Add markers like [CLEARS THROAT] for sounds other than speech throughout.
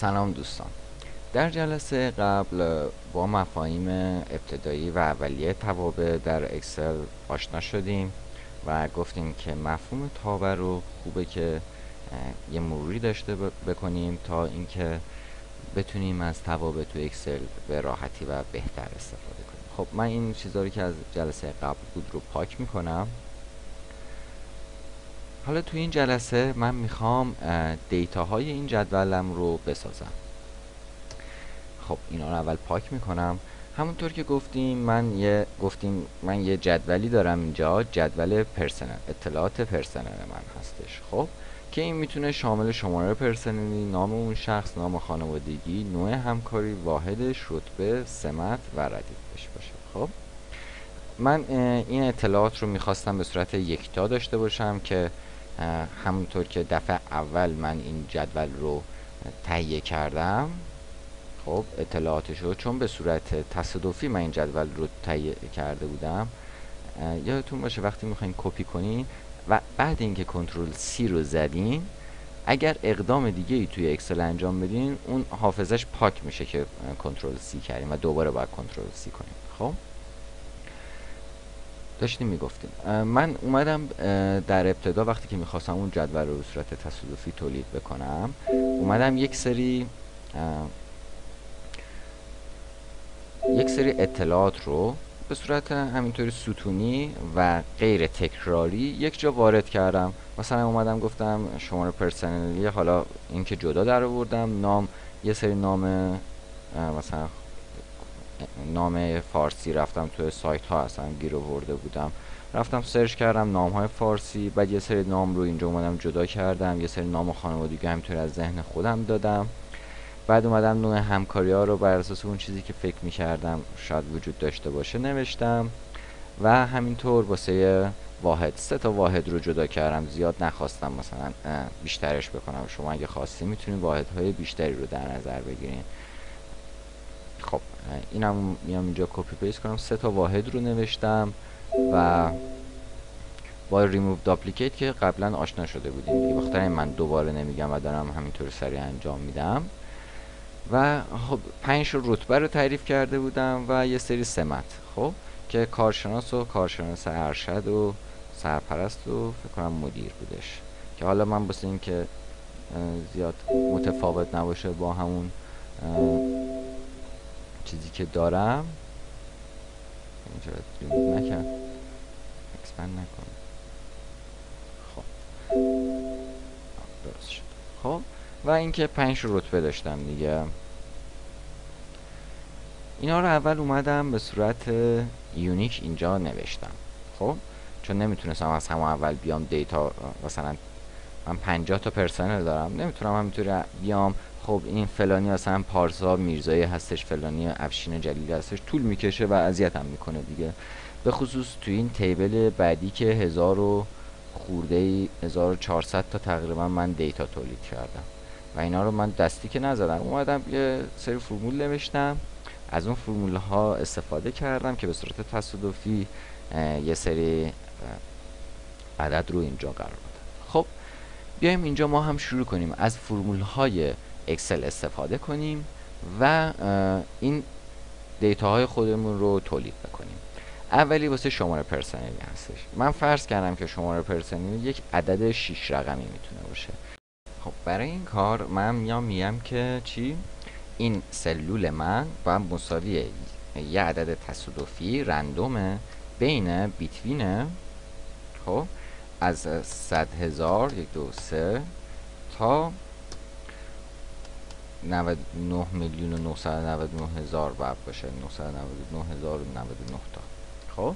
سلام دوستان. در جلسه قبل با مفاهیم ابتدایی و اولیه توابع در اکسل آشنا شدیم و گفتیم که مفهوم تابع رو خوبه که یه مروری داشته بکنیم تا اینکه بتونیم از توابع تو اکسل به راحتی و بهتر استفاده کنیم. خب من این چیزا رو که از جلسه قبل بود رو پاک می‌کنم. حالا تو این جلسه من می‌خوام دیتاهای این جدولم رو بسازم. خب اینا رو اول پاک می‌کنم. همونطور که گفتیم من یه گفتیم من یه جدولی دارم اینجا جدول پرسنل اطلاعات پرسنل من هستش. خب که این می‌تونه شامل شماره پرسنلی نام اون شخص نام خانوادگی نوع همکاری واحدش رتبه سمت و ردیفش باشه. خب من این اطلاعات رو می‌خواستم به صورت یکتا داشته باشم که همونطور که دفعه اول من این جدول رو تهیه کردم خب اطلاعاتش رو چون به صورت تصادفی من این جدول رو تهیه کرده بودم یادتون باشه وقتی می‌خواین کپی کنین و بعد اینکه کنترل سی رو زدین اگر اقدام دیگه ای توی اکسل انجام بدین اون حافظش پاک میشه که کنترل سی کردیم و دوباره باید کنترل سی کنیم خب؟ داشتیم می‌گفتیم. من اومدم در ابتدا وقتی که می‌خواستم اون جدول رو به صورت تصادفی تولید بکنم اومدم یک سری یک سری اطلاعات رو به صورت همینطوری ستونی و غیر تکراری یک جا وارد کردم. مثلا اومدم گفتم شماره پرسنلی حالا اینکه جدا در آوردم نام یه سری نام مثلا نام فارسی رفتم توی سایت ها اصلا گیر آورده بودم. رفتم سرچ کردم نام های فارسی بعد یه سری نام رو اینجا اومدم جدا کردم یه سری نام خانوادگی همینطوری از ذهن خودم دادم. بعد اومدم نوع همکاری ها رو بر اساس اون چیزی که فکر می کردم شاید وجود داشته باشه نوشتم. و همینطور واسه واحد سه تا واحد رو جدا کردم. زیاد نخواستم مثلا بیشترش بکنم. شما اگه خواستی می‌تونید واحدهای بیشتری رو در نظر بگیرین. اینم میام اینجا copy paste کنم. سه تا واحد رو نوشتم و با ریموو داپلیکیت که قبلا آشنا شده بودیم دیگه من دوباره نمیگم و دارم همینطور سریع انجام میدم. و خب پنج رتبه رو تعریف کرده بودم و یه سری سمت خب که کارشناس و کارشناس ارشد و سرپرست و فکر کنم مدیر بودش. که حالا من بسه این که زیاد متفاوت نباشه با همون چیزی که دارم. اینجا ریموو نکرد. expand نکن. خب. درست شد. خب. و اینکه پنج رتبه داشتم دیگه. اینا رو اول اومدم به صورت unique اینجا نوشتم. خب. چون نمی‌تونستم از همون اول بیام data مثلا من 50 تا پرسنل دارم. نمی‌تونم همینطوری بیام خب این فلانی اصلا پارسا میرزایی هستش فلانی افشین جلیلی هستش طول می‌کشه و اذیتم می‌کنه دیگه. به خصوص تو این table بعدی که هزار و خورده ای 1400 تا تقریبا من data تولید کردم. و اینا رو من دستی که نزدم اومدم یه سری فرمول نوشتم. از اون فرمول ها استفاده کردم که به صورت تصادفی یه سری عدد رو اینجا قرار بدم خب بیایم اینجا ما هم شروع کنیم. از فرمول های اکسل استفاده کنیم و این data های خودمون رو تولید بکنیم. اولی واسه شماره پرسنلی هستش. من فرض کردم که شماره پرسنلی یک عدد 6 رقمی می‌تونه باشه. خب برای این کار من میام میگم که چی؟ این سلول من با مساوی یه عدد تصادفی رندومه بین بیتوینه خب از صد هزار یک دو سه تا 99 میلیون و 999 هزار باید باشه. 999 هزار و 99 تا. خب؟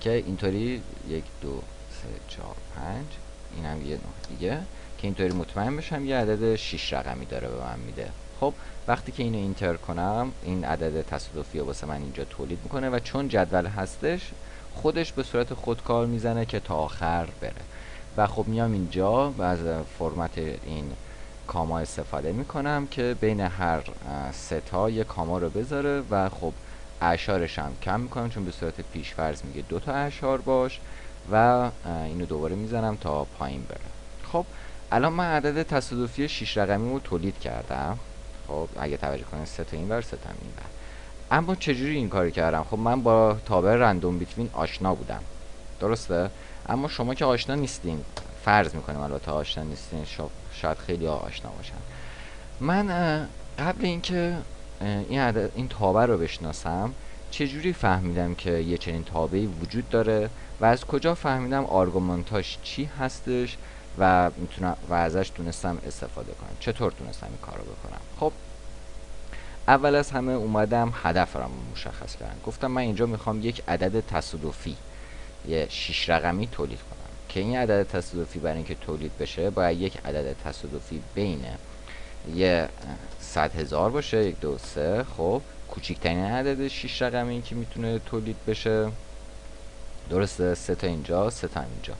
که اینطوری یک دو سه چهار پنج این هم یه نه دیگه. که اینطوری مطمئن بشم یه عدد 6 رقمی داره به من میده. خب وقتی که اینو اینتر کنم این عدد تصادفی رو واسه من اینجا تولید می‌کنه و چون جدول هستش خودش به صورت خودکار می‌زنه که تا آخر بره. و خب میام اینجا و از فرمت این کاما استفاده می‌کنم که بین هر ستا یه کاما رو بذاره و خب اعشارش هم کم می‌کنم چون به صورت پیشفرض میگه دو تا اعشار باش و اینو دوباره می‌زنم تا پایین بره. خب الان من عدد تصادفی 6 رقمی رو تولید کردم. خب اگه توجه کنید سه تا این ور سه تا این ور. اما چجوری این کاری کردم؟ خب من با تابع رندوم بیتوین آشنا بودم. درسته؟ اما شما که آشنا نیستین فرض می‌کنیم البته آشنا نیستین شاید خیلی آشنا باشن. من قبل اینکه این عدد این تابع رو بشناسم چجوری فهمیدم که یه چنین تابعی وجود داره و از کجا فهمیدم آرگومنتاش چی هستش و می‌تونم و ازش تونستم استفاده کنم؟ چطور تونستم این کار رو بکنم؟ خب اول از همه اومدم هدف رو مشخص کردم. گفتم من اینجا می‌خوام یک عدد تصادفی یه شیش رقمی تولید کنم. که این عدد تصادفی برای اینکه تولید بشه باید یک عدد تصادفی بین یه صد هزار باشه یک دو سه. خب کوچکترین عدد شیش رقمی که می‌تونه تولید بشه. درسته سه تا اینجا سه تا اینجا.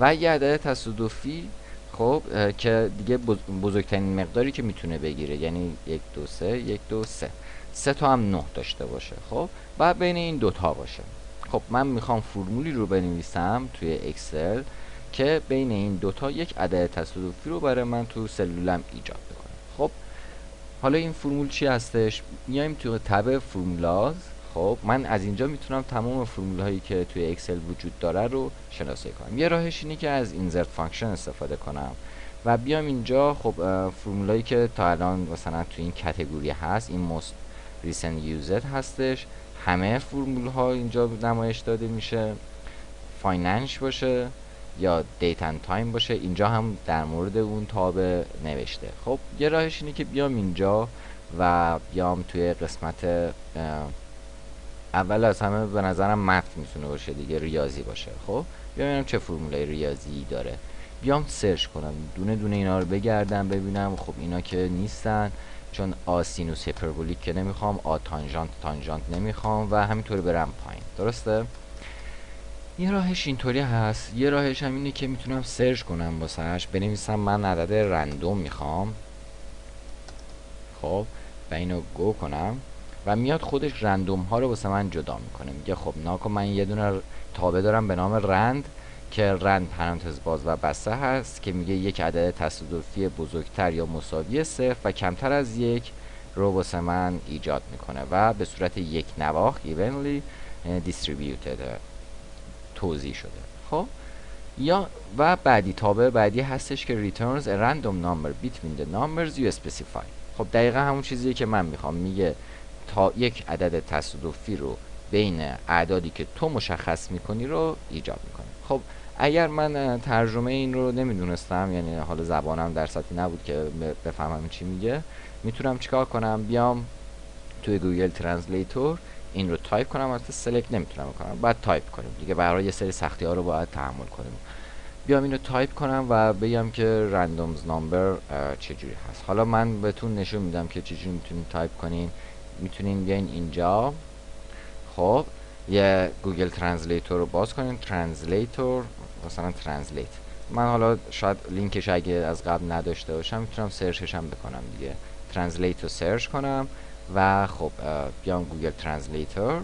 و یه عدد تصادفی خب که دیگه بزرگترین مقداری که می‌تونه بگیره یعنی یک دو سه یک دو سه. سه تا هم نه داشته باشه خب. بعد بین این دوتا باشه. خب من می‌خوام فرمولی رو بنویسم توی اکسل که بین این دوتا یک عدد تصادفی رو برای من تو سلولم ایجاد بکنه. خب حالا این فرمول چی هستش؟ میایم توی tab formulas. خب من از اینجا می‌تونم تمام فرمول هایی که توی اکسل وجود داره رو شناسایی کنم. یه راهش اینه که از insert function استفاده کنم و بیام اینجا. خب فرمول هایی که تا الان مثلا توی این category هست این most recent used هستش. همه فرمول ها اینجا نمایش داده میشه. financial باشه یا date and time باشه. اینجا هم در مورد اون تابع نوشته. خب یه راهش اینه که بیام اینجا و بیام توی قسمت اول از همه به نظرم متن می‌تونه باشه دیگه ریاضی باشه. خب بیام چه فرمولای ریاضی داره. بیام search کنم. دونه دونه اینا رو بگردم ببینم. خب اینا که نیستن. چون آرک سینوس هیپربولیک که نمی‌خوام آرک تانژانت تانژانت نمی‌خوام و همینطوری برم پایین. درسته؟ یه راهش اینطوری هست. یه راهش هم اینه که می‌تونم سرچ کنم واسهش بنویسم من عدد رندوم می‌خوام. خب و اینو گو کنم و میاد خودش رندوم ها رو واسه من جدا می‌کنه. میگه خب ناکن من یه دونه تابع دارم به نام رند. که رند پرانتز باز و بسته هست که میگه یک عدد تصادفی بزرگتر یا مساوی صفر و کمتر از یک رو واسه من ایجاد می‌کنه و به صورت یک نواخ evenly distributed توضیح شده. خب؟ یا و بعدی تابع بعدی هستش که returns a random number between the numbers you specify. خب دقیقا همون چیزیه که من می‌خوام. میگه تا یک عدد تصادفی رو بین اعدادی که تو مشخص می‌کنی رو ایجاد می‌کنه خب اگر من ترجمه این رو نمی‌دونستم یعنی حالا زبانم در سطحی نبود که بفهمم چی میگه می‌تونم چیکار کنم؟ بیام توی گوگل translator این رو تایپ کنم البته select نمی‌تونم کنم. بعد تایپ کنیم دیگه. برای یه سری سختی ها رو باید تحمل کنیم. بیام اینو تایپ کنم و بگم که random number چجوری هست. حالا من بهتون نشون میدم که چجوری می‌تونید تایپ کنین. می‌تونین بیاین اینجا. خب یه گوگل translator رو باز کنین. translator مثلا translate. من حالا شاید لینکش اگه از قبل نداشته باشم می‌تونم search ش هم بکنم دیگه. translate رو search کنم و خب بیام گوگل translator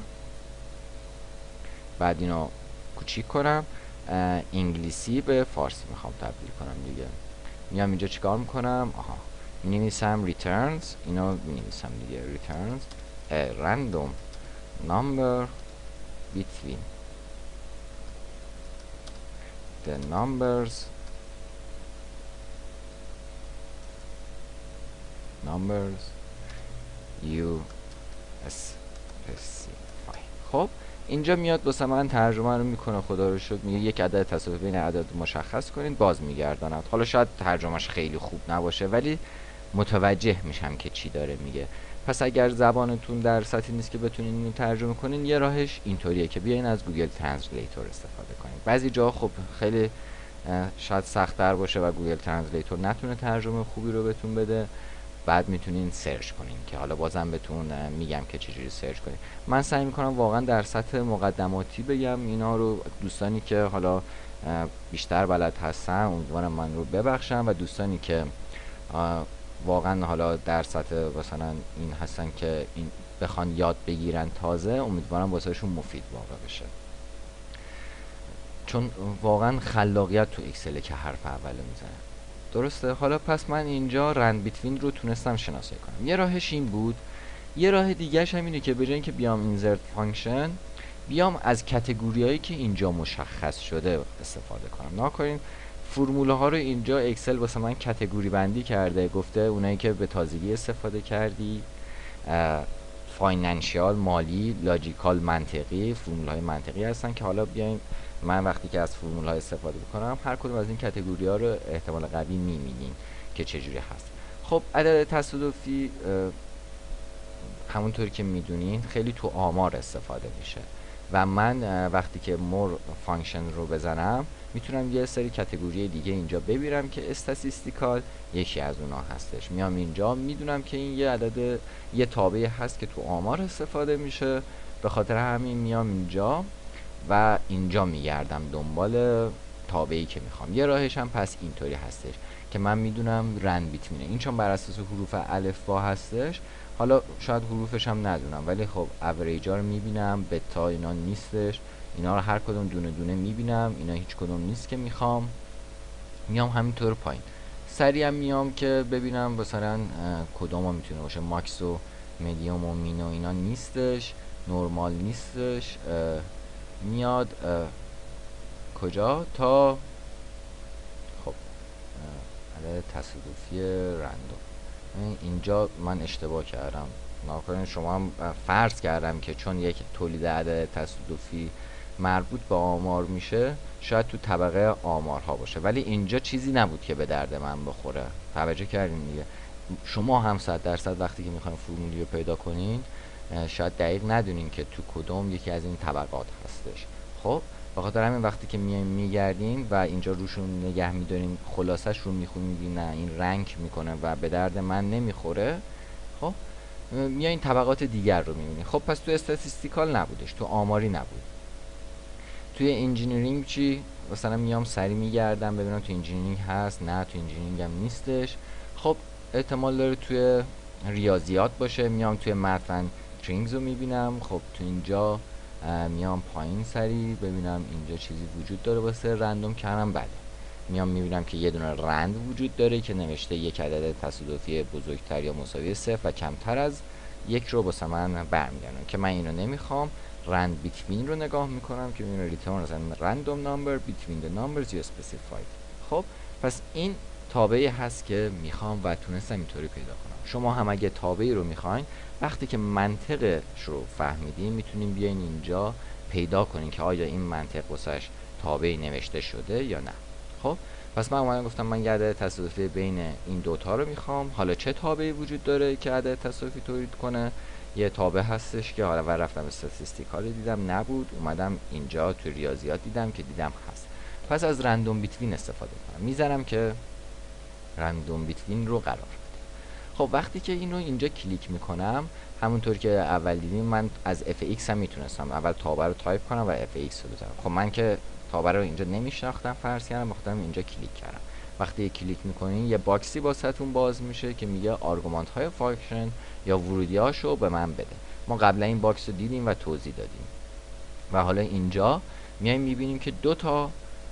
بعد اینو کوچیک کنم. انگلیسی به فارسی می‌خوام تبدیل کنم دیگه. میام اینجا چیکار می‌کنم؟ آها. می نویسم returns. اینو می نویسم دیگه. returns. a random number between. The numbers. Numbers. You specify خب اینجا میاد واسه من ترجمه رو می‌کنه خدا رو شد میگه یک عدد تصادفی بین عدد مشخص کنید باز میگرداند. حالا شاید ترجمهش خیلی خوب نباشه ولی متوجه میشم که چی داره میگه. پس اگر زبانتون در سطحی نیست که بتونین اینو ترجمه کنین یه راهش اینطوریه که بیاین از گوگل translator استفاده کنین. بعضی جا خب خیلی شاید سختتر باشه و گوگل translator نتونه ترجمه خوبی رو بهتون بده. بعد می‌تونین search کنین که حالا بازم بهتون میگم که چجوری search کنین. من سعی می‌کنم واقعا در سطح مقدماتی بگم. اینا رو دوستانی که حالا بیشتر بلد هستن امیدوارم من رو ببخشن و دوستانی که واقعا حالا در سطح مثلا این هستن که این بخوان یاد بگیرن تازه امیدوارم واسهشون مفید واقع بشه. چون واقعا خلاقیت تو اکسل که حرف اول می‌زنه. درسته؟ حالا پس من اینجا rand between رو تونستم شناسایی کنم. یه راهش این بود. یه راه دیگهش هم اینه که به که بیام insert function بیام از category هایی که اینجا مشخص شده استفاده کنم. نگا کنین فرمول ها رو اینجا اکسل واسه من category بندی کرده. گفته اونایی که به تازگی استفاده کردی financial مالی logical منطقی فرمول های منطقی هستن که حالا بیایم من وقتی که از فرمول های استفاده بکنم هر کدوم از این category ها رو احتمال قوی می‌بینیم که چجوری هست. خب عدد تصادفی همونطوری که می‌دونین خیلی تو آمار استفاده میشه. و من وقتی که more function رو بزنم می‌تونم یه سری category دیگه اینجا ببینم که statistical یکی از اونها هستش. میام اینجا می‌دونم که این یه عدد یه تابعی هست که تو آمار استفاده میشه. به خاطر همین میام اینجا و اینجا میگردم دنبال تابعی که می‌خوام. یه راهش هم پس اینطوری هستش. که من می‌دونم رند بیتمینه این چون بر اساس حروف الف با هستش حالا شاید حروفش هم ندونم ولی خب اوریجا رو می‌بینم بتا اینا نیستش. اینا رو هر کدوم دونه دونه می‌بینم اینا هیچ کدوم نیست که می‌خوام. میام همینطور پایین. سریع هم میام که ببینم مثلا کدوم ها می‌تونه باشه. ماکس و مدیوم و مینو اینا نیستش. نرمال نیستش. میاد. کجا؟ تا عدد تصادفی رندوم. اینجا من اشتباه کردم. ناکنین شما هم فرض کردم که چون یک تولید عدد تصادفی مربوط به آمار میشه شاید تو طبقه آمارها باشه. ولی اینجا چیزی نبود که به درد من بخوره. توجه کردین دیگه. شما هم صد درصد وقتی که می‌خواین فرمولی رو پیدا کنین شاید دقیق ندونین که تو کدوم یکی از این طبقات هستش. خب؟ به خاطر همین وقتی که میایم میگردیم و اینجا روشون نگه میداریم خلاصش رو می‌خونیم نه این rank می‌کنه و به درد من نمی‌خوره خب؟ میایین طبقات دیگر رو می‌بینیم خب پس تو statistical نبودش تو آماری نبود. توی engineering چی؟ مثلا میام سری میگردم ببینم تو engineering هست نه تو engineering هم نیستش. خب احتمال داره توی ریاضیات باشه. میام توی Math and Trig رو می‌بینم. خب تو اینجا میام پایین سری ببینم اینجا چیزی وجود داره واسه random کردن بله. میام می‌بینم که یه دونه RAND وجود داره که نوشته یک عدد تصادفی بزرگتر یا مساوی صفر و کمتر از یک رو واسه من برمیگردونه که من اینو نمی‌خوام رند بیتوین رو نگاه می‌کنم که اینو ریترن از رندوم نمبر بیتوین the numbers you specified. خب پس این تابعی هست که می‌خوام و تونستم اینطوری پیدا کنم. شما هم اگه تابعی رو می‌خواین وقتی که منطقش رو فهمیدین می‌تونیم بیاین اینجا پیدا کنین که آیا این منطق واسش تابعی نوشته شده یا نه. خب؟ پس من اومدم گفتم من یه تصادفی بین این دوتا رو می‌خوام. حالا چه تابعی وجود داره که عدد تصادفی تولید کنه؟ یه تابع هستش که حالا و رفتم statistical دیدم نبود. اومدم اینجا تو ریاضیات دیدم که دیدم هست. پس از random between استفاده کنم می‌ذارم که random between رو قرار. خب وقتی که اینو اینجا کلیک می‌کنم همونطور که اول دیدیم من از fx هم می‌تونستم اول تابع رو تایپ کنم و fx رو بزنم خب من که تابع رو اینجا نمیشناختم فرض کردم بخاطر اینجا کلیک کردم. وقتی کلیک می‌کنین یه box ی واستون باز میشه که میگه argument های function یا ورودی هاشو به من بده. ما قبلا این box رو دیدیم و توضیح دادیم. و حالا اینجا میایم می‌بینیم که دو تا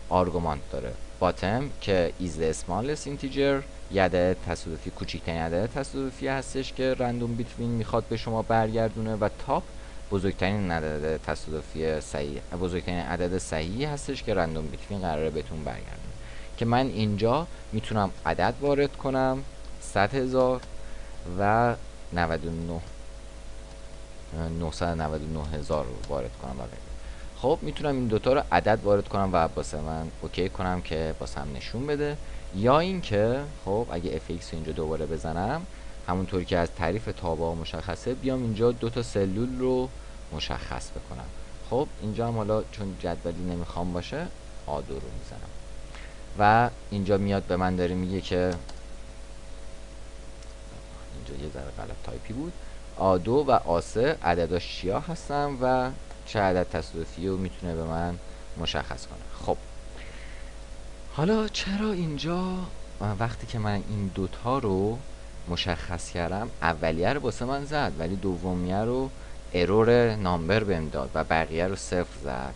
argument داره. bottom که is the smallest integer یه عدد تصادفی کوچکترین عدد تصادفی هستش که random between می‌خواد به شما برگردونه و top بزرگترین عدد تصادفی صحیح بزرگترین عدد صحیحی هستش که random between قراره بهتون برگردونه. که من اینجا می‌تونم عدد وارد کنم 100 هزار و 99 999 هزار رو وارد کنم خب می‌تونم این دوتا رو عدد وارد کنم و واسه من اوکی کنم که واسه هم نشون بده. یا اینکه خب اگه fx رو اینجا دوباره بزنم همونطوری که از تعریف تابع مشخصه بیام اینجا دو تا سلول رو مشخص بکنم. خب اینجا هم حالا چون جدولی نمی‌خوام باشه A دو رو می‌زنم. و اینجا میاد به من داره میگه که اینجا یه ذره غلط تایپی بود. A دو و A سه عدداش چیا هستن و چه عدد تصادفی رو می‌تونه به من مشخص کنه. خب. حالا چرا اینجا؟ وقتی که من این دوتا رو مشخص کردم اولیه رو واسه من زد ولی دومیه رو error number بهم داد و بقیه رو صفر زد.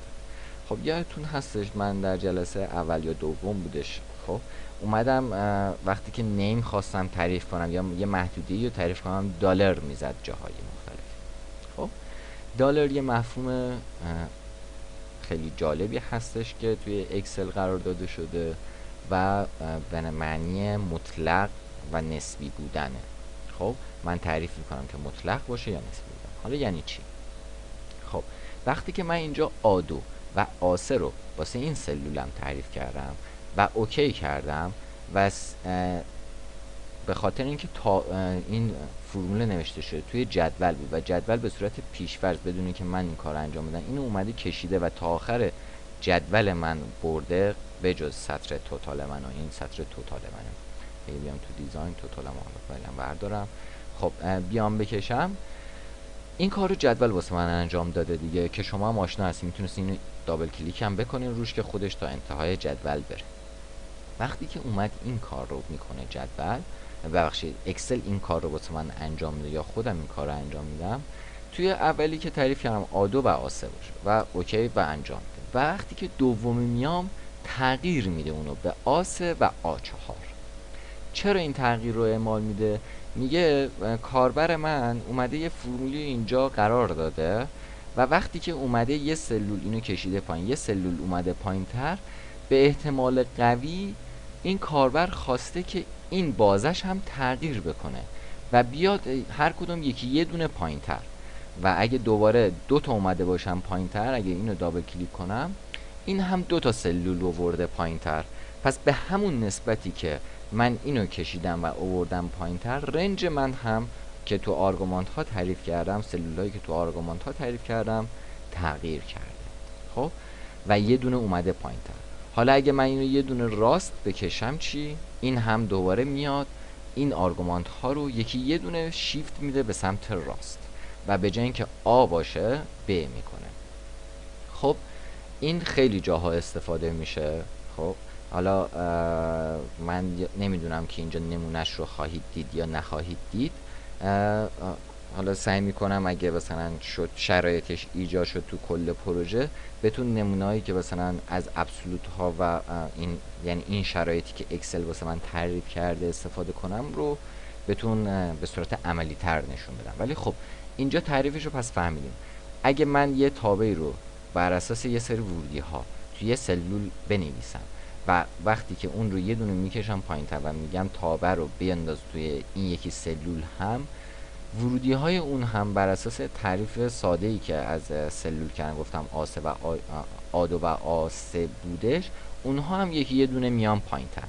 خب یادتون هستش من در جلسه اول یا دوم بودش. خب اومدم وقتی که نیم خواستم تعریف کنم یا یه محدوده رو تعریف کنم دلار می‌زد جاهای مختلف. خب دلار یه مفهوم خیلی جالبی هستش که توی اکسل قرار داده شده و به معنی مطلق و نسبی بودنه. خب من تعریف می‌کنم که مطلق باشه یا نسبی بودن. حالا یعنی چی؟ خب وقتی که من اینجا آدو و آسه رو واسه این سلولم تعریف کردم و اوکی کردم و به خاطر اینکه تا این فرمول نوشته شده توی جدول بود و جدول به صورت پیشورز بدونی که من این کار انجام بدم اینو اومده کشیده و تا آخر جدول من برده به جز سطر توتال من و این سطر توتال منه. اگه بیام تو دیزاین توتال من بردارم. خب بیام بکشم. این کار رو جدول واسه من انجام داده دیگه که شما هم آشنا هستید می‌تونید اینو double click هم بکنین روش که خودش تا انتهای جدول بره. وقتی که اومد این کار رو می‌کنه جدول ببخشید اکسل این کار رو واسه من انجام میده یا خودم این کار رو انجام میدم؟ توی اولی که تعریف کردم A دو و A سه باشه. و OK و انجام میده. وقتی که دومی میام تغییر میده اونو به A سه و A چهار چرا این تغییر رو اعمال میده؟ میگه کاربر من اومده یه فرمولی اینجا قرار داده و وقتی که اومده یه سلول اینو کشیده پایین یه سلول اومده پایین تر به احتمال قوی این کاربر خواسته که این بازش هم تغییر بکنه و بیاد هر کدوم یکی یه دونه پایین تر و اگه دوباره دو تا اومده باشم پایین تر اگه اینو دابل کلیک کنم این هم دو تا سلول رو ورده پایین تر پس به همون نسبتی که من اینو کشیدم و اووردم پایین تر رنج من هم که تو آرگومانت ها تعریف کردم سلولایی که تو آرگومانت ها تعریف کردم تغییر کرده. خب؟ و یه دونه اومده پایین تر حالا اگه من اینو یه دونه راست بکشم چی؟ این هم دوباره میاد. این آرگومانت ها رو یکی یه دونه شیفت میده به سمت راست و به جای اینکه آ باشه ب می‌کنه. خب این خیلی جاها استفاده میشه. خب حالا من نمی‌دونم که اینجا نمونهش رو خواهید دید یا نخواهید دید. حالا سعی می‌کنم اگه مثلا شد شرایطش ایجاد شد تو کل پروژه بتون نمونهایی که مثلا از ابسولوت ها و این یعنی این شرایطی که اکسل واسه من تعریف کرده استفاده کنم رو بتون به صورت عملی تر نشون بدم. ولی خب اینجا تعریفش رو پس فهمیدیم. اگه من یه تابعی رو بر اساس یه سری ورودی ها توی یه سلول بنویسم و وقتی که اون رو یه دونه می‌کشم پایین و میگم تابع رو بینداز توی این یکی سلول هم ورودی های اون هم بر اساس تعریف ساده ای که از سلول کردن گفتم آسه و آدو و آسه بودش اونها هم یکی یه دونه میان پایین تر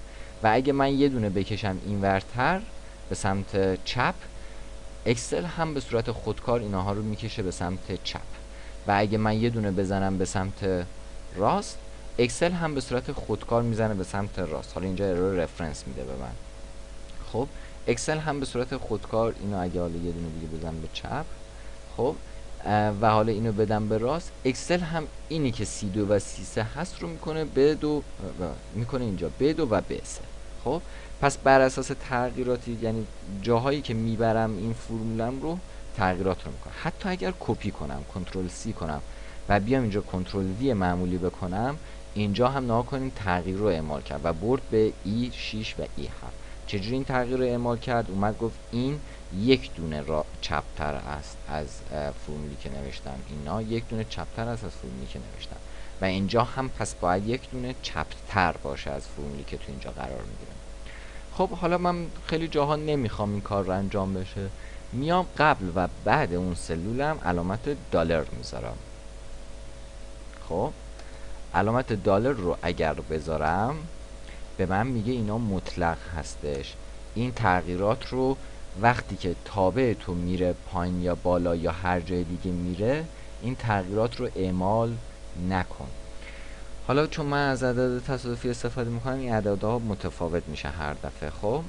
و اگه من یه دونه بکشم این ورتر به سمت چپ اکسل هم به صورت خودکار اینها رو می‌کشه به سمت چپ. و اگه من یه دونه بزنم به سمت راست اکسل هم به صورت خودکار می‌زنه به سمت راست. حالا اینجا error reference میده به من. خب؟ اکسل هم به صورت خودکار اینو اگه حالا یه دونه دیگه بزنم به چپ خب و حالا اینو بدم به راست. اکسل هم اینی که C دو و C سه هست رو می‌کنه به دو می‌کنه اینجا به دو و به سه. خب پس بر اساس تغییراتی یعنی جاهایی که می‌برم این فرمولم رو تغییرات رو می‌کنم. حتی اگر کپی کنم کنترل سی کنم و بیام اینجا کنترل وی معمولی بکنم اینجا هم نها کنیم تغییر رو اعمال کرد و برد به ای 6 و ای 7 چجوری این تغییر رو اعمال کرد؟ اومد گفت این یک دونه را چپتر است از فرمولی که نوشتم. اینا یک دونه چپتر است از فرمولی که نوشتم. و اینجا هم پس باید یک دونه چپتر باشه از فرمولی که تو اینجا قرار می‌گیره. خب حالا من خیلی جاها نمی‌خوام این کار رو انجام بشه. میام قبل و بعد اون سلولم علامت دلار می‌ذارم. خب علامت دلار رو اگر بذارم به من میگه اینا مطلق هستش. این تغییرات رو وقتی که تابع تو میره پایین یا بالا یا هر جای دیگه میره این تغییرات رو اعمال نکن. حالا چون من از عدد تصادفی استفاده می‌کنم این عددها متفاوت میشه هر دفعه. خب؟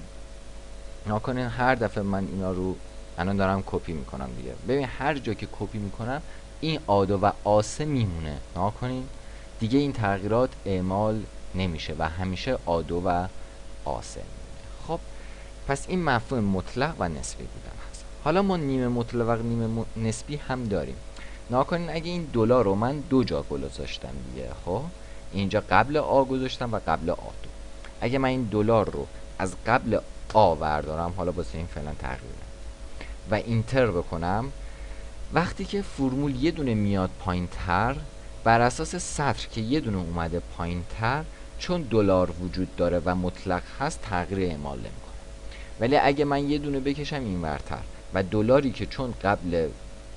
ناکنین هر دفعه من اینا رو الان دارم کپی می‌کنم دیگه. ببین هر جا که کپی می‌کنم این آدو و آسه میمونه. ناکنین؟ دیگه این تغییرات اعمال نمیشه و همیشه آدو و آسه خب پس این مفهوم مطلق و نسبی بودن هست. حالا ما نیمه مطلق و نیمه نسبی هم داریم. ناکنین اگه این دلار رو من دو جا گذاشتم دیگه خب؟ اینجا قبل آ گذاشتم و قبل آ دو. اگه من این دلار رو از قبل آ بردارم حالا واسه این فعلا تغییر و اینتر بکنم وقتی که فرمول یه دونه میاد پایین تر بر اساس سطر که یه دونه اومده پایین تر چون دلار وجود داره و مطلق هست تغییر اعمال نمی‌کنه. ولی اگه من یه دونه بکشم این ورتر. و دلاری که چون قبل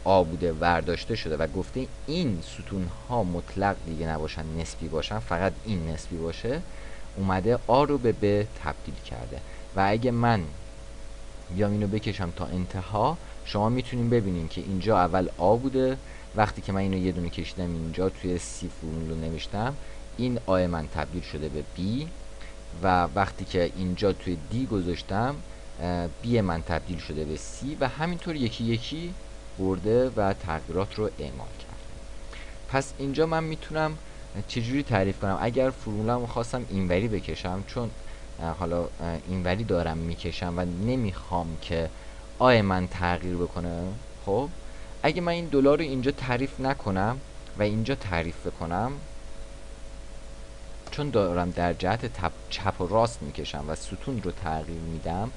آ بوده ورداشته شده و گفته این ستون ها مطلق دیگه نباشن نسبی باشن فقط این نسبی باشه اومده آ رو به ب تبدیل کرده. و اگه من بیام اینو بکشم تا انتها شما می‌تونین ببینین که اینجا اول آ بوده. وقتی که من اینو یه دونه کشیدم اینجا توی سی فرمول رو نوشتم این آ من تبدیل شده به بی و وقتی که اینجا توی دی گذاشتم بی من تبدیل شده به سی و همینطور یکی یکی برده و تغییرات رو اعمال کرده. پس اینجا من می‌تونم چجوری تعریف کنم؟ اگر فرمولم خواستم اینوری بکشم چون حالا اینوری دارم می‌کشم و نمی‌خوام که آی من تغییر بکنه خب؟ اگه من این دلار رو اینجا تعریف نکنم و اینجا تعریف بکنم چون دارم در جهت چپ و راست می‌کشم و ستون رو تغییر میدم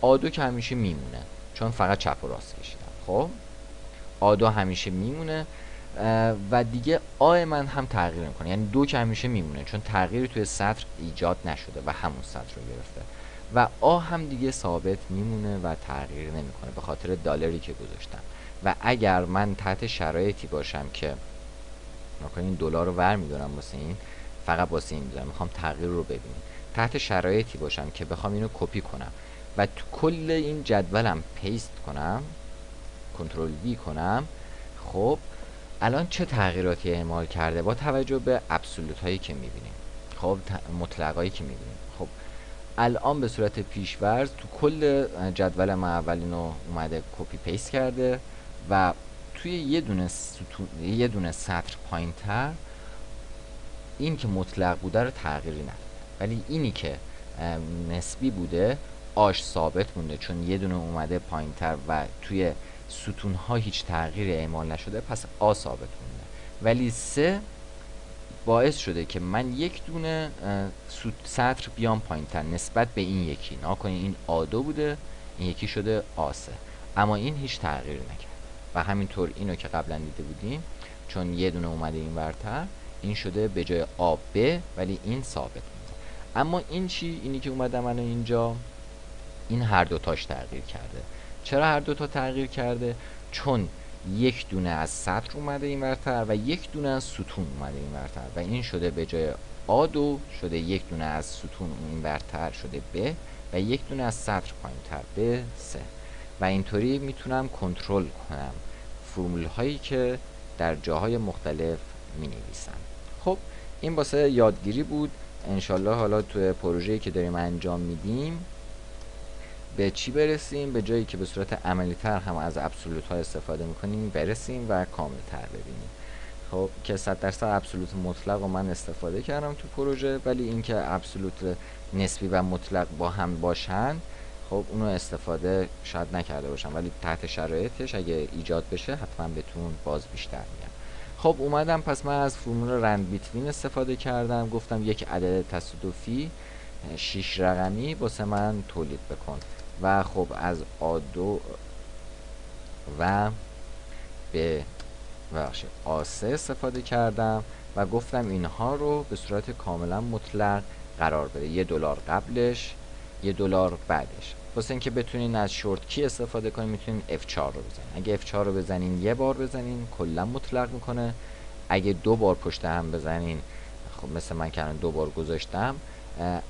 آدو که همیشه میمونه چون فقط چپ و راست کشیدم خب؟ آدو همیشه میمونه و دیگه آ من هم تغییر می‌کنه. یعنی دو که همیشه میمونه چون تغییری توی سطر ایجاد نشده و همون سطر رو گرفته. و آ هم دیگه ثابت میمونه و تغییر نمی‌کنه به خاطر دلاری که گذاشتم. و اگر من تحت شرایطی باشم که این دلار رو ور میدارم واسه این فقط واسه این می‌ذارم. می‌خوام تغییر رو ببینیم تحت شرایطی باشم که بخوام اینو کپی کنم. و تو کل این جدولم paste کنم control V کنم خب الان چه تغییراتی اعمال کرده؟ با توجه به absolute هایی که می‌بینیم. خب مطلق هایی که می‌بینیم. خب الان به صورت پیش‌فرض تو کل جدول ما اولینو اومده کپی paste کرده و توی یه دونه یه دونه سطر پایین تر این که مطلق بوده رو تغییری نداده ولی اینی که نسبی بوده آش ثابت مونده. چون یه دونه اومده پایین تر و توی ستون ها هیچ تغییر اعمال نشده پس آ ثابت مونده. ولی سه باعث شده که من یک دونه سطر بیام پایین تر نسبت به این یکی. ناکنین این آ دو بوده این یکی شده آسه. اما این هیچ تغییر نکرد. و همینطور اینو که قبلا دیده بودیم چون یه دونه اومده این ورتر این شده به جای آ ب ولی این ثابت اما این چی؟ اینی که اومده من اینجا. این هر دوتاش تغییر کرده. چرا هر دوتا تغییر کرده؟ چون یک دونه از سطر اومده این ورتر و یک دونه از ستون اومده این ورتر. و این شده به جای آ دو شده یک دونه از ستون این ورتر شده ب و یک دونه از سطر پایین تر به سه. و اینطوری می‌تونم کنترل کنم فرمول هایی که در جاهای مختلف می نویسم خب این واسه یادگیری بود. انشالله حالا تو پروژه‌ای که داریم انجام میدیم به چی برسیم؟ به جایی که به صورت عملی تر هم از ابسولوت ها استفاده می‌کنیم برسیم و کامل تر ببینیم. خب که صد درصد ابسولوت مطلق و من استفاده کردم تو پروژه ولی اینکه ابسولوت نسبی و مطلق با هم باشن خب اونو استفاده شاید نکرده باشم. ولی تحت شرایطش اگه ایجاد بشه حتما بهتون باز بیشتر میگم. خب اومدم پس من از فرمول رند بیتوین استفاده کردم. گفتم یک عدد تصادفی شیش رقمی واسه من تولید بکن. و خب از آدو و به بخشید آسه استفاده کردم و گفتم اینها رو به صورت کاملا مطلق قرار بده. یه دلار قبلش یه دلار بعدش. واسه اینکه بتونین از شورت کی استفاده کنین می‌تونین F4 رو بزنین. اگه F4 رو بزنین یه بار بزنین کلا مطلق می‌کنه. اگه دو بار پشت هم بزنین خب مثل من که دو بار گذاشتم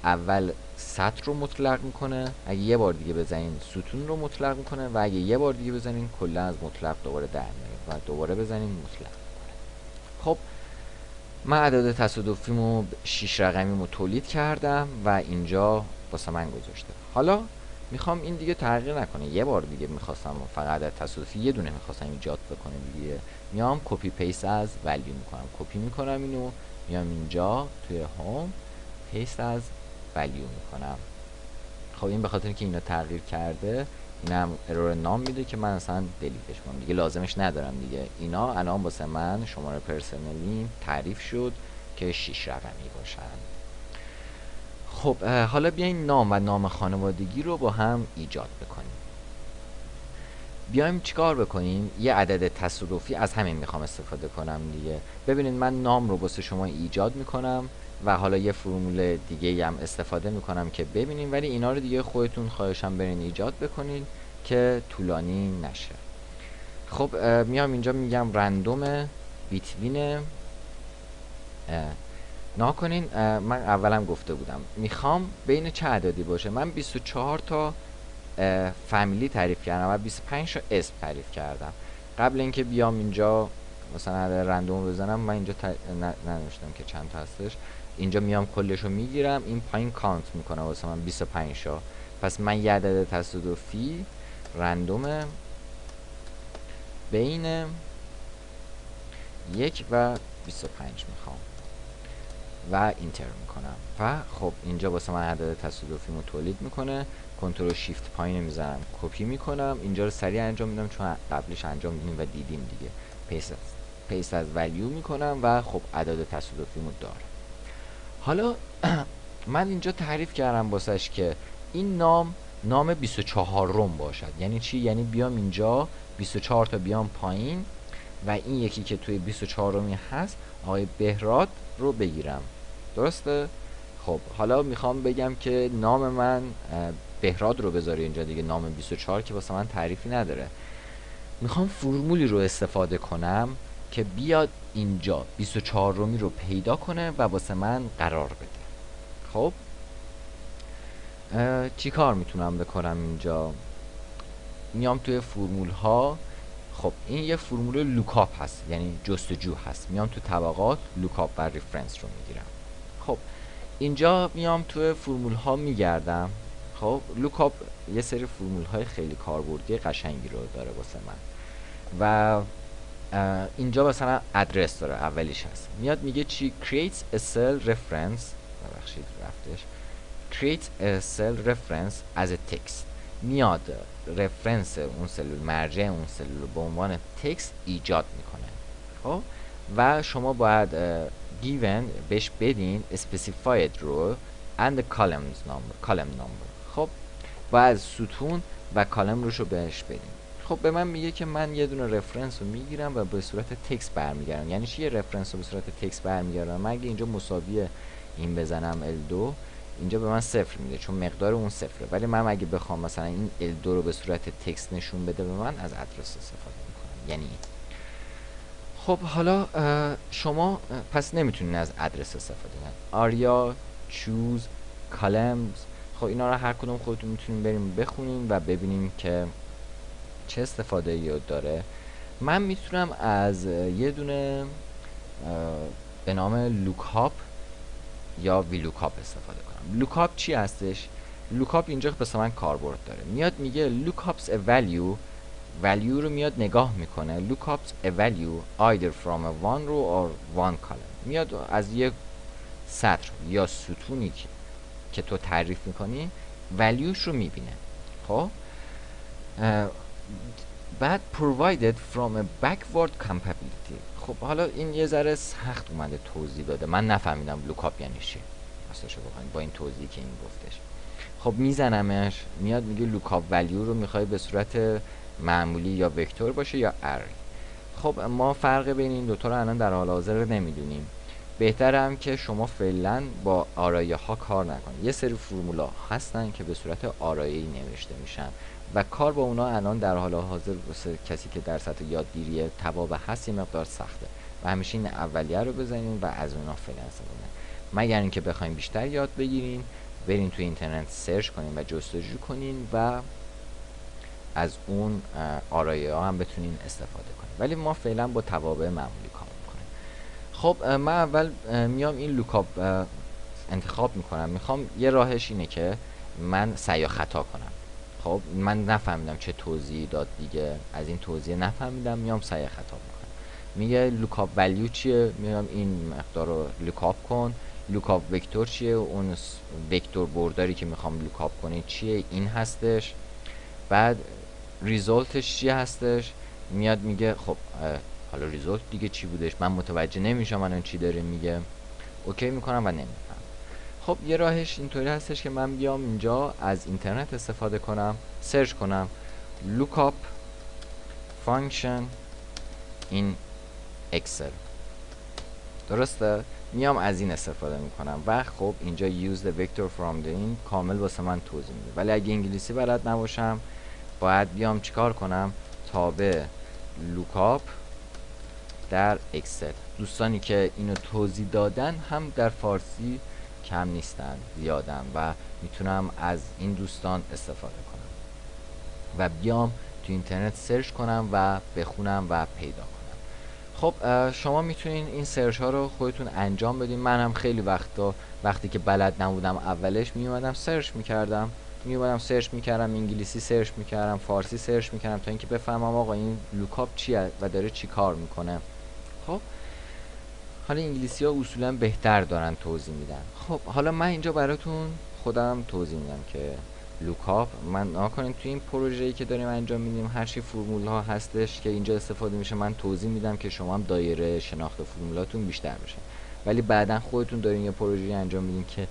اول سطر رو مطلق می‌کنه. اگه یه بار دیگه بزنین ستون رو مطلق می‌کنه. و اگه یه بار دیگه بزنین کلا از مطلق دوباره در میاره و دوباره بزنین مطلق می‌کنه. خب من عدد تصادفیمو شیش رقمیمو تولید کردم و اینجا واسه من گذاشته. حالا می‌خوام این دیگه تغییر نکنه. یه بار دیگه می‌خواستم فقط عدد تصادفی یه دونه می‌خواستم ایجاد بکنه دیگه. میام کپی paste as value می‌کنم. کپی می‌کنم اینو. میام اینجا توی home paste as value می‌کنم. خب این به خاطر اینکه اینا تغییر کرده اینم error num میده که من اصلا delete ش کنم. دیگه لازمش ندارم دیگه. اینا الان واسه من شماره پرسنلی تعریف شد که 6 رقمی باشن. خب حالا بیاین نام و نام خانوادگی رو با هم ایجاد بکنیم. بیایم چیکار بکنیم؟ یه عدد تصادفی از همین می‌خوام استفاده کنم دیگه. ببینید من نام رو واسه شما ایجاد می‌کنم و حالا یه فرمول دیگه هم استفاده می‌کنم که ببینیم ولی اینا رو دیگه خودتون خواهشم برین ایجاد بکنین که طولانی نشه. خب میام اینجا میگم رندوم بیتوین ناکنین من اولم گفته بودم. می‌خوام بین چه عددی باشه؟ من 24 تا فامیلی تعریف کردم و 25 تا اسم تعریف کردم. قبل اینکه بیام اینجا مثلا رندوم بزنم من اینجا ننوشتم که چند تا هستش. اینجا میام کلش رو می‌گیرم این پایین کانت می‌کنه واسه من 25 تا. پس من یه عدد تصادفی random بین یک و 25 می‌خوام. و enter می‌کنم. و خب اینجا واسه من عدد تصادفی مو تولید می‌کنه. control shift پایین می‌زنم کپی می‌کنم. اینجا رو سریع انجام میدم چون قبلش انجام دیدیم و دیدیم دیگه. paste as paste as value می‌کنم و خب عدد تصادفی مو داره حالا [CLEARS THROAT] من اینجا تعریف کردم واسش که این نام نام 24 روم باشد. یعنی چی؟ یعنی بیام اینجا 24 تا بیام پایین و این یکی که توی 24 رومی هست آقای بهراد رو بگیرم. درسته؟ خب حالا می‌خوام بگم که نام من بهراد رو بذاری اینجا دیگه نام 24 که واسه من تعریفی نداره. می‌خوام فرمولی رو استفاده کنم که بیاد اینجا 24 رومی رو پیدا کنه و واسه من قرار بده. خب؟ چی کار می‌تونم بکنم اینجا؟ میام توی فرمول ها خب این یه فرمول lookup هست یعنی جستجو هست. میام تو طبقات lookup و reference رو می‌گیرم. خب اینجا میام تو فرمول ها میگردم. خب lookup یه سری فرمول های خیلی کاربردی قشنگی رو داره واسه من. و اینجا مثلا ادرس داره اولیش هست. میاد میگه چی؟ creates a cell reference. ببخشید رفتش. create a cell reference as a text. میاد رفرنس اون سلول مرجع اون سلول به عنوان تکست ایجاد می‌کنه. خب؟ و شما باید given بهش بدین specified رو and columns number column number. خب؟ باید ستون و کالم روش رو بهش بدین. خب به من میگه که من یه دونه رفرنس رو می‌گیرم و به صورت تکست برمیگردم. یعنی چی رفرنس رو به صورت تکست برمیگردم؟ من اگه اینجا مساوی این بزنم L2 اینجا به من صفر میده چون مقدار اون صفره. ولی من اگه بخوام مثلا این L2 رو به صورت تکست نشون بده به من از ادرس استفاده می‌کنم. یعنی خب حالا شما پس نمی‌تونین از ادرس استفاده کنید آریا چوز کالمز. خب اینا رو هر کدوم خودتون می‌تونین بریم بخونیم و ببینیم که چه استفاده ای داره. من می‌تونم از یه دونه به نام lookup یا VLOOKUP استفاده کنم. lookup چی هستش؟ lookup اینجا به من کاربرد داره. میاد میگه looks up a value value رو میاد نگاه می‌کنه. looks up a value either from a one row or one column. میاد از یک سطر یا ستونی که, تو تعریف می‌کنی value ش رو می‌بینه. خب؟ بعد provided for backward compatibility. خب حالا این یه ذره سخت اومده توضیح داده من نفهمیدم lookup یعنی چی. راستش با این توضیحی که این گفتش. خب میزنمش میاد میگه lookup value رو می‌خوای به صورت معمولی یا vector باشه یا array خب ما فرق بین این دوتا رو الان در حال حاضر نمی‌دونیم. بهترم که شما فعلا با آرایه ها کار نکنید یه سری فرمولا هستن که به صورت آرایه نوشته میشن و کار با اونا الان در حال حاضر واسه کسی که در سطح یادگیری توابع هست یه مقدار سخته. و همیشه این اولیه رو بزنین و از اونا فعلا استفاده مگر اینکه بخوایم بیشتر یاد بگیرین برین توی اینترنت search کنین و جستجو کنین و از اون آرایه ها هم بتونین استفاده کنین. ولی ما فعلا با توابع معمولی کار می‌کنیم. خب من اول میام این lookup انتخاب می‌کنم. می‌خوام یه راهش اینه که من سعی خطا کنم. خب من نفهمیدم چه توضیحی داد دیگه. از این توضیح نفهمیدم میام سعی خطا می‌کنم. میگه lookup value چیه؟ میام این مقدار رو lookup کن. lookup vector چیه؟ اون vector برداری که می‌خوام lookup کنی چیه؟ این هستش. بعد result ش چی هستش؟ میاد میگه خب حالا result دیگه چی بودش؟ من متوجه نمیشم الان چی داره میگه. OK می‌کنم و نمیفهم خب یه راهش اینطوری هستش که من بیام اینجا از اینترنت استفاده کنم search کنم. lookup function in excel درسته؟ میام از این استفاده می‌کنم. و خب اینجا use the vector from the in کامل واسه من توضیح میده. ولی اگه انگلیسی بلد نباشم باید بیام چیکار کنم؟ تابع lookup در اکسل دوستانی که اینو توضیح دادن هم در فارسی کم نیستن زیادن و می‌تونم از این دوستان استفاده کنم. و بیام تو اینترنت search کنم و بخونم و پیدا کنم. خب شما می‌تونین این search ها رو خودتون انجام بدین. من هم خیلی وقتا وقتی که بلد نبودم اولش میومدم search می‌کردم. میومدم search می‌کردم انگلیسی search می‌کردم فارسی search می‌کردم تا اینکه بفهمم آقا این lookup چیه و داره چی کار می‌کنه. خب حالا انگلیسی ها اصولا بهتر دارن توضیح میدن. خب حالا من اینجا براتون خودم توضیح میدم که lookup من نگا کنین توی این پروژه‌ای که داریم انجام میدیم هر چی فرمول ها هستش که اینجا استفاده میشه من توضیح میدم که شما هم دایره شناخت فرمولاتون بیشتر بشه. ولی بعدا خودتون دارین یه پروژه انجام میدین که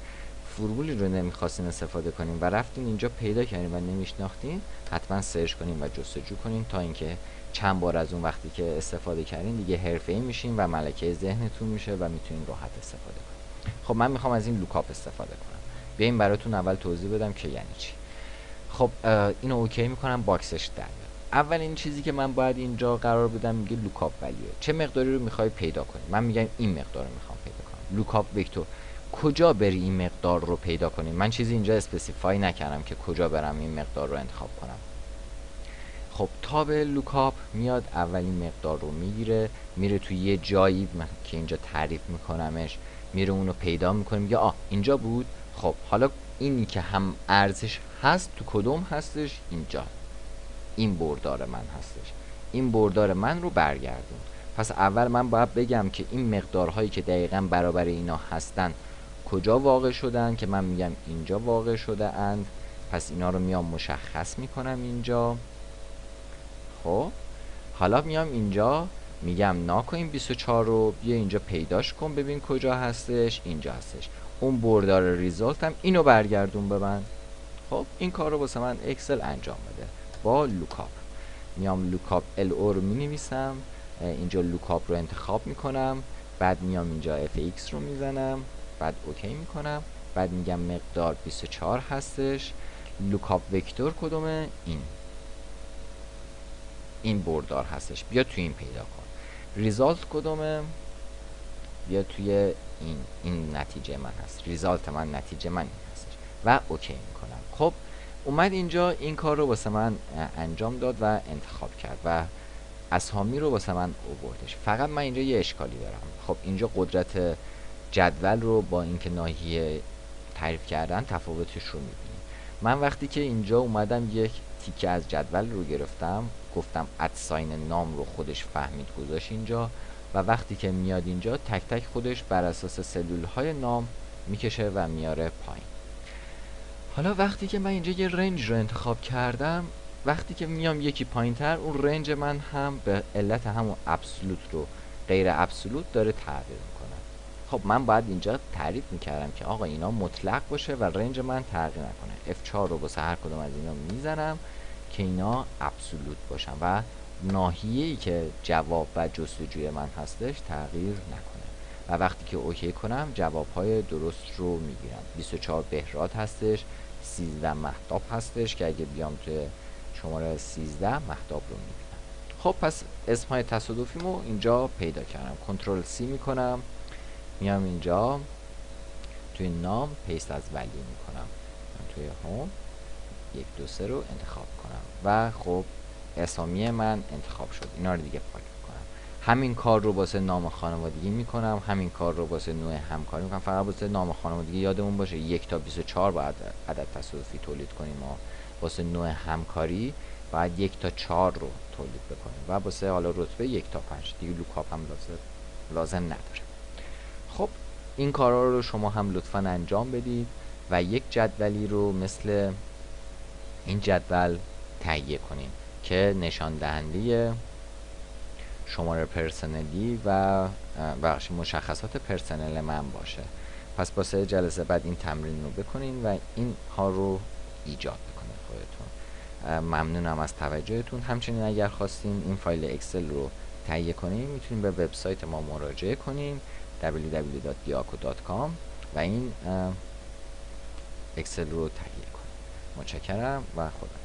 فرمولی رو نمی‌خواستین استفاده کنین و رفتین اینجا پیدا کردین و نمیشناختین حتما search کنین و جستجو کنین تا اینکه چند بار از اون وقتی که استفاده کردین دیگه حرفه‌ای میشین و ملکه ذهنتون میشه و می‌تونین راحت استفاده کنین. خب من می‌خوام از این lookup استفاده کنم. بیاین براتون اول توضیح بدم که یعنی چی. خب اینو OK می‌کنم box ش در اولین چیزی که من باید اینجا قرار بدم میگه lookup value. چه مقداری رو می‌خوای پیدا کنی؟ من میگم این مقدار رو می‌خوام پیدا کنم. lookup vector کجا بری این مقدار رو پیدا کنیم من چیزی اینجا specify نکردم که کجا برم این مقدار رو انتخاب کنم. خب تابع lookup میاد اولین مقدار رو می‌گیره میره توی یه جایی که اینجا تعریف میکنمش میره اونو پیدا می‌کنه میگه آه اینجا بود. خب حالا اینی که هم ارزش هست تو کدوم هستش؟ اینجا. این بردار من هستش. این بردار من رو برگردون. پس اول من باید بگم که این مقدارهایی که دقیقا برابر اینا هستن کجا واقع شدن که من میگم اینجا واقع شده اند؟ پس اینا رو میام مشخص می‌کنم اینجا. خب حالا میام اینجا میگم نگا کن این 24 رو بیا اینجا پیداش کن ببین کجا هستش اینجا هستش. اون بردار result هم اینو برگردون به من. خب این کار رو واسه من اکسل انجام بده. با lookup. میام lookup L O رو می نویسم اینجا lookup رو انتخاب می‌کنم بعد میام اینجا fx رو می‌زنم بعد OK می‌کنم بعد میگم مقدار 24 هستش. lookup vector کدومه این. این بردار هستش. بیا توی این پیدا کن. result کدومه بیا توی این این نتیجه من هست. result من نتیجه من این هستش و OK می‌کنم. خب اومد اینجا این کار رو واسه من انجام داد و انتخاب کرد و اسامی رو واسه من اووردش فقط من اینجا یه اشکالی دارم. خب اینجا قدرت جدول رو با اینکه ناحیه تعریف کردن تفاوتش رو می‌بینیم من وقتی که اینجا اومدم یک تیکه از جدول رو گرفتم گفتم ادساین نام رو خودش فهمید گذاشت اینجا. و وقتی که میاد اینجا تک تک خودش بر اساس سلول های نام می‌کشه و میاره پایین. حالا وقتی که من اینجا یه رنج رو انتخاب کردم وقتی که میام یکی پایین تر اون رنج من هم به علت همون ابسولوت رو غیر ابسولوت داره تغییر می‌کنه. خب من باید اینجا تعریف می‌کردم که آقا اینا مطلق باشه و رنج من تغییر نکنه. F4 رو واسه هر کدوم از اینا می‌زنم که اینا ابسولوت باشن و ناحیه ای که جواب و جستجوی من هستش تغییر نکنه. و وقتی که اوکی کنم جواب های درست رو می‌گیرم. 24 بهرات هستش 13 محتاب هستش که اگه بیام توی شماره 13 محتاب رو می‌بینم. خب پس اسم های تصادفیمو اینجا پیدا کردم. کنترل سی می‌کنم. میام اینجا. توی نام پیست از ولی می‌کنم. توی هوم. یک دو سه رو انتخاب کنم. و خب اسامی من انتخاب شد. اینا رو دیگه پاک می‌کنم. همین کار رو واسه نام خانوادگی می‌کنم همین کار رو واسه نوع همکاری می‌کنم. فقط واسه نام خانوادگی یادمون باشه یک تا 24 باید عدد تصادفی تولید کنیم و واسه نوع همکاری باید یک تا چهار رو تولید بکنیم و واسه حالا رتبه یک تا پنج. دیگه لوکاپ هم لازم لازم نداره. خب این کارا رو شما هم لطفا انجام بدید و یک جدولی رو مثل این جدول تهیه کنیم که نشان دهنده شماره پرسنلی و بخش مشخصات پرسنل من باشه. پس با سه جلسه بعد این تمرین رو بکنین و این ها رو ایجاد بکنین خودتون. ممنونم از توجهتون. همچنین اگر خواستین این فایل اکسل رو تهیه کنین می‌تونین به وبسایت ما مراجعه کنین www.diaco.com و این اکسل رو تهیه کنین. متشکرم و خدا